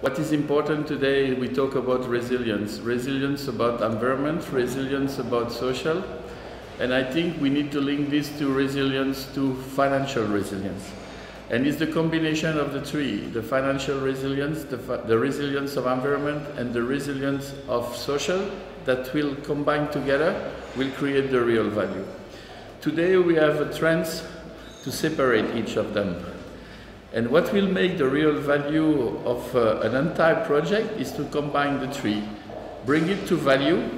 what is important today, we talk about resilience. Resilience about environment, resilience about social. And I think we need to link this to resilience to financial resilience. And it's the combination of the three, the financial resilience, the, the resilience of environment, and the resilience of social that will combine together, will create the real value. Today we have a trend to separate each of them. And what will make the real value of uh, an entire project is to combine the three, bring it to value,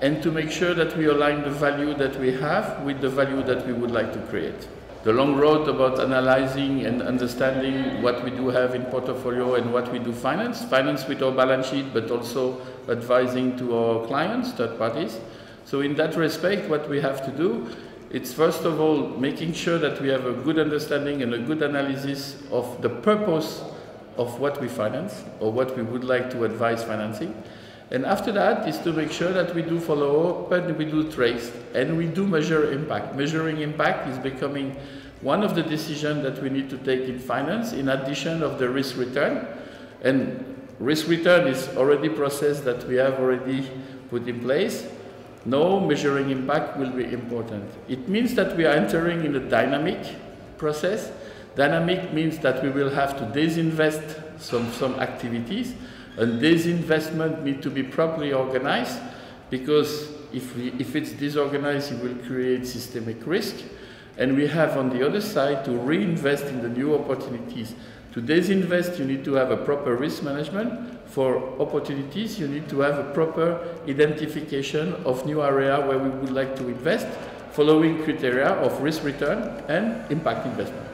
and to make sure that we align the value that we have with the value that we would like to create the long road about analyzing and understanding what we do have in portfolio and what we do finance, finance with our balance sheet, but also advising to our clients, third parties. So in that respect, what we have to do, it's first of all making sure that we have a good understanding and a good analysis of the purpose of what we finance or what we would like to advise financing. And after that is to make sure that we do follow up and we do trace and we do measure impact. Measuring impact is becoming one of the decisions that we need to take in finance in addition of the risk return. And risk return is already process that we have already put in place. No measuring impact will be important. It means that we are entering in a dynamic process. Dynamic means that we will have to disinvest some, some activities and this investment need to be properly organized because if, we, if it's disorganized, it will create systemic risk. And we have on the other side to reinvest in the new opportunities. To disinvest, you need to have a proper risk management. For opportunities, you need to have a proper identification of new area where we would like to invest, following criteria of risk return and impact investment.